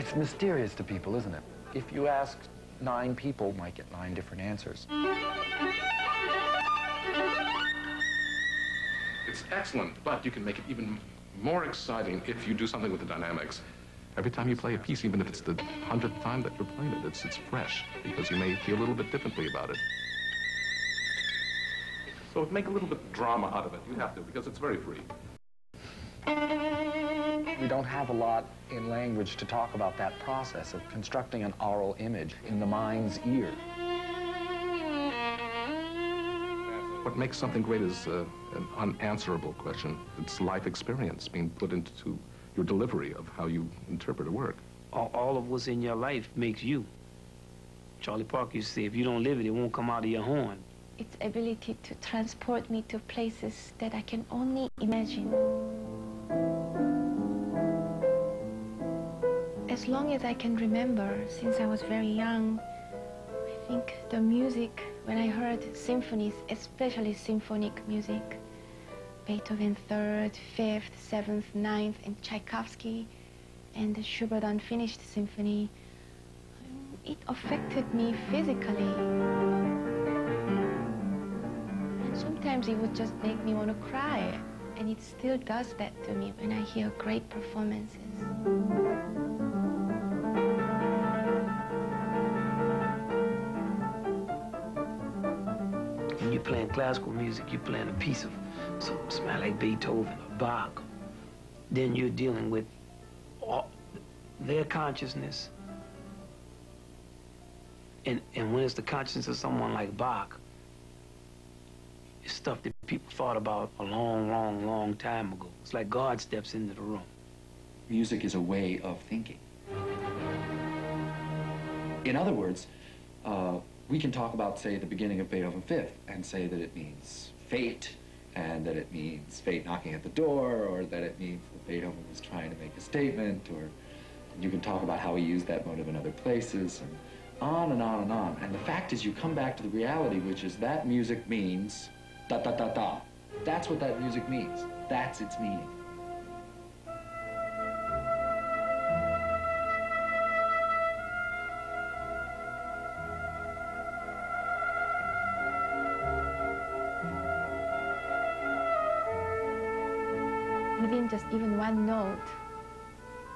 It's mysterious to people, isn't it? If you ask nine people, might get nine different answers. It's excellent, but you can make it even more exciting if you do something with the dynamics. Every time you play a piece, even if it's the hundredth time that you're playing it, it's, it's fresh, because you may feel a little bit differently about it. So make a little bit of drama out of it. You have to, because it's very free. We don't have a lot in language to talk about that process of constructing an aural image in the mind's ear. What makes something great is uh, an unanswerable question. It's life experience being put into your delivery of how you interpret a work. All, all of what's in your life makes you. Charlie Parker used to say, if you don't live it, it won't come out of your horn. Its ability to transport me to places that I can only imagine. As long as I can remember, since I was very young, I think the music, when I heard symphonies, especially symphonic music, Beethoven third, fifth, seventh, ninth, and Tchaikovsky, and the Schubert Unfinished Symphony, it affected me physically. And sometimes it would just make me want to cry, and it still does that to me when I hear great performances. You're playing classical music, you're playing a piece of something like Beethoven or Bach. Then you're dealing with all, their consciousness. And, and when it's the consciousness of someone like Bach, it's stuff that people thought about a long, long, long time ago. It's like God steps into the room. Music is a way of thinking. In other words, uh, we can talk about, say, the beginning of Beethoven Fifth and say that it means fate and that it means fate knocking at the door or that it means that Beethoven was trying to make a statement or you can talk about how he used that motive in other places and on and on and on. And the fact is you come back to the reality, which is that music means da da da da. That's what that music means. That's its meaning. Within just even one note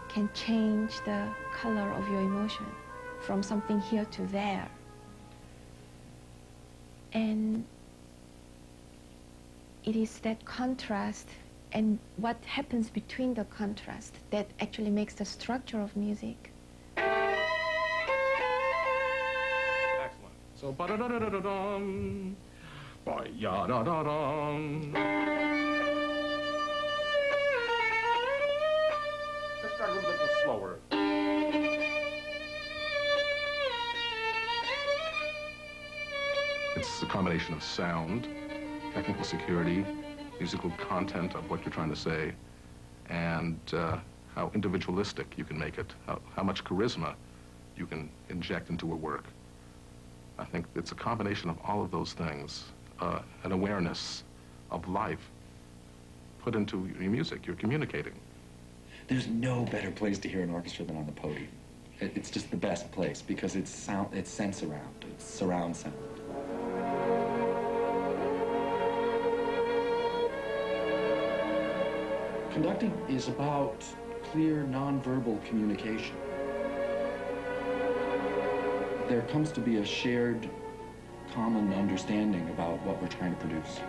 can change the color of your emotion from something here to there. And it is that contrast and what happens between the contrast that actually makes the structure of music. Excellent. So ba da da da da dum, ba ya da da dum. It's a combination of sound, technical security, musical content of what you're trying to say, and uh, how individualistic you can make it, how, how much charisma you can inject into a work. I think it's a combination of all of those things, uh, an awareness of life put into your music. You're communicating. There's no better place to hear an orchestra than on the podium. It's just the best place because it's sound, it's sense around, it's surround sound. Conducting is about clear, nonverbal communication. There comes to be a shared, common understanding about what we're trying to produce.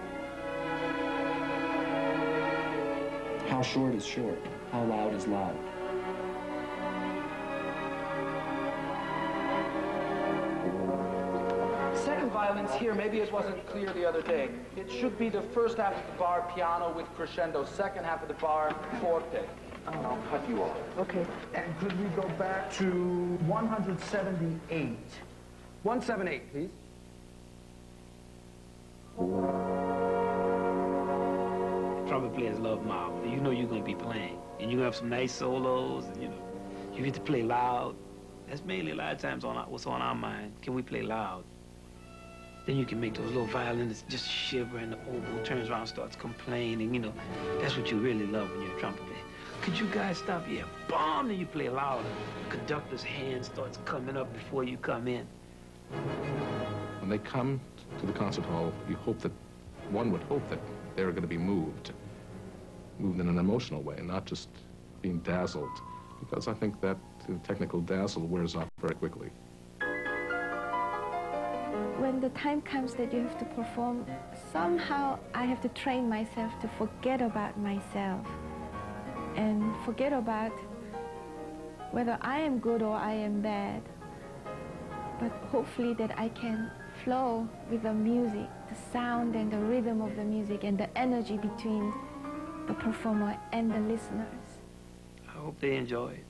How short is short? How loud is loud? Second violins here, maybe it wasn't clear the other day. It should be the first half of the bar piano with crescendo, second half of the bar forte. And I'll cut you off. Okay, and could we go back to 178? 178, please. Trumpet players love mob. You know you're gonna be playing, and you're gonna have some nice solos, and you know, you get to play loud. That's mainly a lot of times on our, what's on our mind. Can we play loud? Then you can make those little violins just shiver, and the oboe turns around and starts complaining. You know, that's what you really love when you're a trumpet player. could you guys stop? Yeah, bomb, and you play louder. Conductor's hand starts coming up before you come in. When they come to the concert hall, you hope that, one would hope that they're going to be moved, moved in an emotional way, not just being dazzled, because I think that technical dazzle wears off very quickly. When the time comes that you have to perform, somehow I have to train myself to forget about myself and forget about whether I am good or I am bad. But hopefully that I can flow with the music, the sound and the rhythm of the music and the energy between the performer and the listeners. I hope they enjoy it.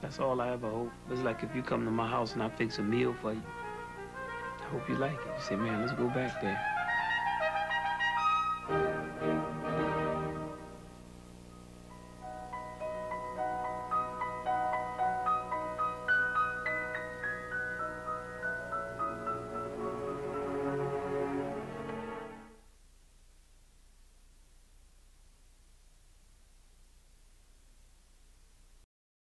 That's all I ever hope. It's like if you come to my house and I fix a meal for you. Hope you like it. You say, man, let's go back there.